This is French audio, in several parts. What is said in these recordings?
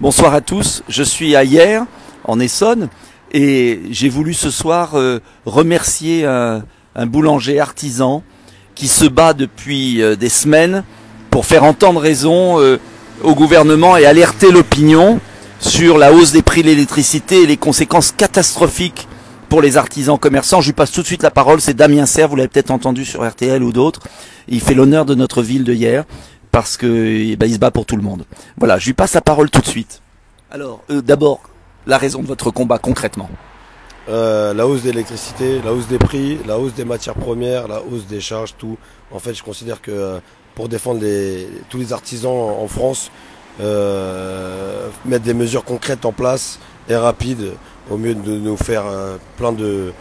Bonsoir à tous, je suis à Hier, en Essonne, et j'ai voulu ce soir euh, remercier un, boulanger artisan qui se bat depuis euh, des semaines pour faire entendre raison euh, au gouvernement et alerter l'opinion sur la hausse des prix de l'électricité et les conséquences catastrophiques pour les artisans commerçants. Je lui passe tout de suite la parole, c'est Damien Serre, vous l'avez peut-être entendu sur RTL ou d'autres. Il fait l'honneur de notre ville de hier parce que eh ben, il se bat pour tout le monde. Voilà, je lui passe la parole tout de suite. Alors, euh, d'abord, la raison de votre combat concrètement euh, La hausse d'électricité, la hausse des prix, la hausse des matières premières, la hausse des charges, tout. En fait, je considère que euh, pour défendre tous les artisans en France, mettre des mesures concrètes en place et rapides, au mieux de nous faire plein de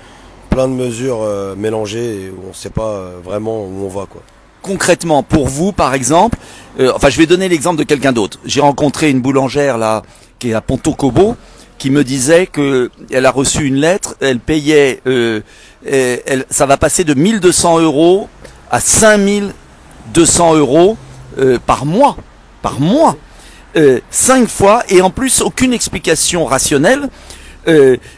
plein de mesures mélangées et où on ne sait pas vraiment où on va quoi concrètement pour vous par exemple euh, enfin je vais donner l'exemple de quelqu'un d'autre. J'ai rencontré une boulangère là qui est à Ponto Cobo qui me disait que elle a reçu une lettre elle payait euh, elle, ça va passer de 1200 euros à 5200 euros euh, par mois par mois. Cinq fois et en plus aucune explication rationnelle.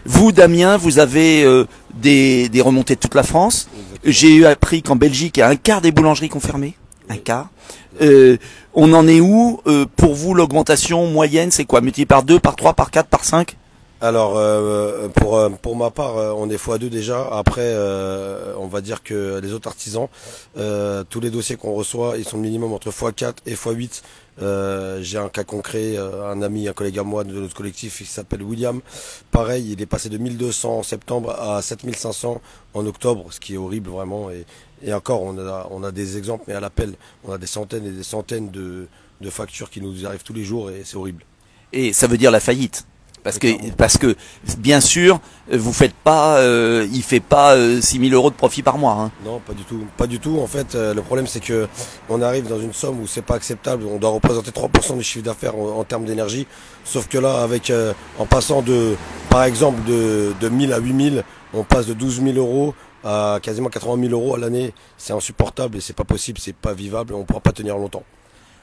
Vous Damien vous avez des, des remontées de toute la France j'ai eu appris qu'en Belgique, il y a un quart des boulangeries qui ont. Un quart. Euh, on en est où euh, Pour vous, l'augmentation moyenne, c'est quoi? Multiplié par 2, par 3, par 4, par 5 alors euh, pour pour ma part, on est x2 déjà. Après, on va dire que les autres artisans, tous les dossiers qu'on reçoit, ils sont minimum entre x4 et x8 euh, j'ai un cas concret, euh, un ami, un collègue à moi de notre collectif, il s'appelle William. Pareil, il est passé de 1200 en septembre à 7500 en octobre, ce qui est horrible vraiment. Et, et encore, on a, on a des exemples, mais à l'appel, on a des centaines et des centaines de, de factures qui nous arrivent tous les jours et c'est horrible. Et ça veut dire la faillite parce que, parce que, bien sûr, vous faites pas, euh, il fait pas euh, 6000 euros de profit par mois. Hein. Non, pas du tout, pas du tout. En fait, euh, le problème c'est que on arrive dans une somme où c'est pas acceptable. On doit représenter 3% du chiffre d'affaires en, termes d'énergie. Sauf que là, avec, euh, en passant de, par exemple, de, de 1000 à 8000, on passe de 12 000 euros à quasiment 80 000 euros à l'année. C'est insupportable et c'est pas possible, c'est pas vivable. On pourra pas tenir longtemps.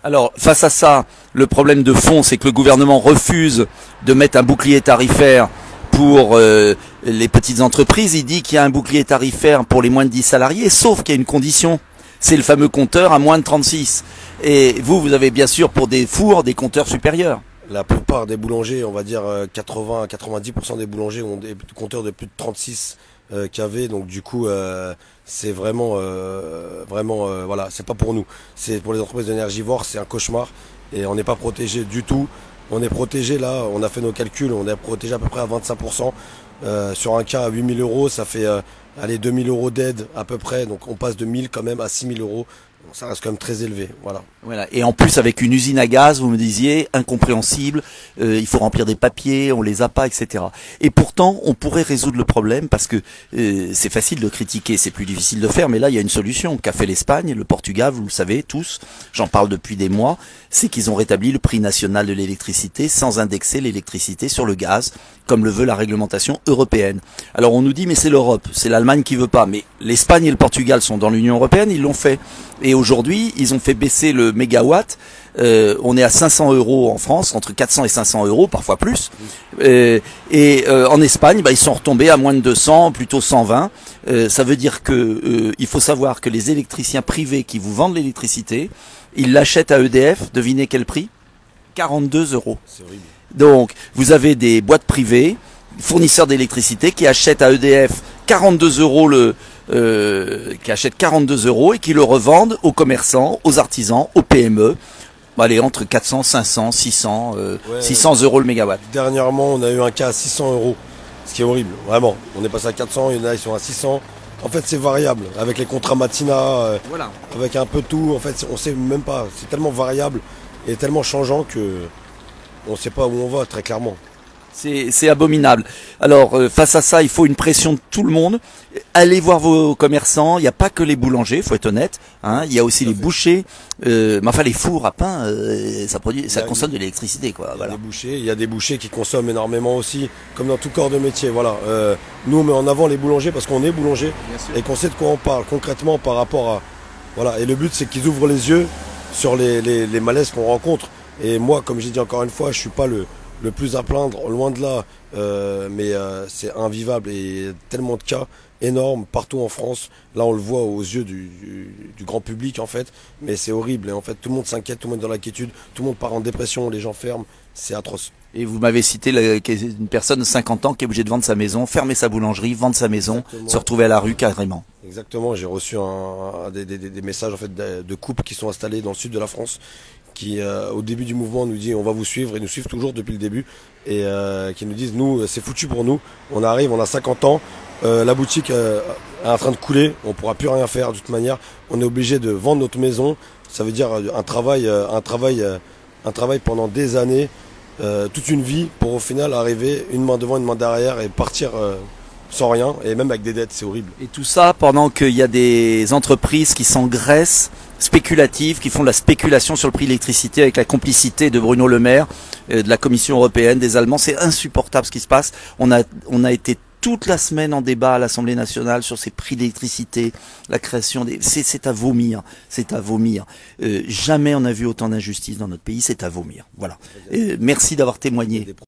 Alors, face à ça, le problème de fond, c'est que le gouvernement refuse de mettre un bouclier tarifaire pour euh, les petites entreprises. Il dit qu'il y a un bouclier tarifaire pour les moins de 10 salariés, sauf qu'il y a une condition. C'est le fameux compteur à moins de 36. Et vous, vous avez bien sûr pour des fours des compteurs supérieurs. La plupart des boulangers, on va dire 80 à 90% des boulangers ont des compteurs de plus de 36 euh, donc du coup euh, c'est vraiment euh, vraiment euh, voilà c'est pas pour nous. C'est pour les entreprises d'énergivores c'est un cauchemar. Et on n'est pas protégé du tout. On est protégé là on a fait nos calculs on est protégé à peu près à 25% euh, sur un cas à 8000 euros ça fait allez 2000 euros d'aide à peu près. Donc on passe de 1000 quand même à 6000 euros ça reste quand même très élevé. Voilà. Voilà. Et en plus avec une usine à gaz, vous me disiez, incompréhensible, euh, il faut remplir des papiers, on les a pas, etc. Et pourtant, on pourrait résoudre le problème parce que euh, c'est facile de critiquer, c'est plus difficile de faire, mais là il y a une solution qu'a fait l'Espagne, le Portugal, vous le savez tous, j'en parle depuis des mois, c'est qu'ils ont rétabli le prix national de l'électricité sans indexer l'électricité sur le gaz, comme le veut la réglementation européenne. Alors on nous dit mais c'est l'Europe, c'est l'Allemagne qui veut pas, mais l'Espagne et le Portugal sont dans l'Union européenne, ils l'ont fait. Aujourd'hui, ils ont fait baisser le mégawatt. Euh, on est à 500 euros en France, entre 400 et 500 euros, parfois plus. Euh, et euh, en Espagne, bah, ils sont retombés à moins de 200, plutôt 120. Euh, ça veut dire que il faut savoir que les électriciens privés qui vous vendent l'électricité, ils l'achètent à EDF. Devinez quel prix? 42 euros. Donc, vous avez des boîtes privées, fournisseurs d'électricité, qui achètent à EDF 42 euros le, euh, qui achètent 42 euros et qui le revendent aux commerçants, aux artisans, aux PME. Allez, entre 400, 500, 600, euh, ouais, 600 euros le mégawatt. Dernièrement, on a eu un cas à 600 euros, ce qui est horrible, vraiment. On est passé à 400, il y en a qui sont à 600. En fait, c'est variable, avec les contrats matina, euh, voilà. avec un peu tout. En fait, on sait même pas. C'est tellement variable et tellement changeant que on ne sait pas où on va, très clairement. C'est abominable. Alors, euh, face à ça, il faut une pression de tout le monde. Allez voir vos commerçants. Il n'y a pas que les boulangers, faut être honnête. Hein. Il y a aussi les bouchers. Euh, mais enfin, les fours à pain, euh, ça produit, ça consomme de l'électricité, quoi. Il y, voilà. a des bouchers, il y a des bouchers qui consomment énormément aussi, comme dans tout corps de métier. Voilà. Euh, nous, on met en avant les boulangers parce qu'on est boulanger et qu'on sait de quoi on parle concrètement par rapport à. Voilà. Et le but, c'est qu'ils ouvrent les yeux sur les, les, les malaises qu'on rencontre Et moi, comme j'ai dit encore une fois, je suis pas le, le plus à plaindre, loin de là, euh, mais euh, c'est invivable et tellement de cas énormes partout en France. Là, on le voit aux yeux du, du, grand public en fait, mais c'est horrible et en fait tout le monde s'inquiète, tout le monde est dans l'inquiétude, tout le monde part en dépression, les gens ferment, c'est atroce. Et vous m'avez cité une personne de 50 ans qui est obligée de vendre sa maison, fermer sa boulangerie, vendre sa maison, se retrouver à la rue carrément. Exactement, j'ai reçu un, des, des, des, messages en fait de, de couples qui sont installés dans le sud de la France qui euh, au début du mouvement nous dit on va vous suivre et nous suivent toujours depuis le début et euh, qui nous disent nous c'est foutu pour nous. On arrive on a 50 ans euh, la boutique est en train de couler on pourra plus rien faire de toute manière. On est obligé de vendre notre maison. Ça veut dire un travail un travail un travail pendant des années toute une vie pour au final arriver une main devant une main derrière et partir sans rien et même avec des dettes, c'est horrible. Et tout ça pendant qu'il y a des entreprises qui s'engraissent, spéculatives, qui font de la spéculation sur le prix de l'électricité avec la complicité de Bruno Le Maire, euh, de la Commission européenne, des Allemands. C'est insupportable ce qui se passe. On a, on a été toute la semaine en débat à l'Assemblée nationale sur ces prix d'électricité, la création des... C'est à vomir, c'est à vomir. Euh, jamais on a vu autant d'injustice dans notre pays, c'est à vomir. Voilà. Euh, merci d'avoir témoigné.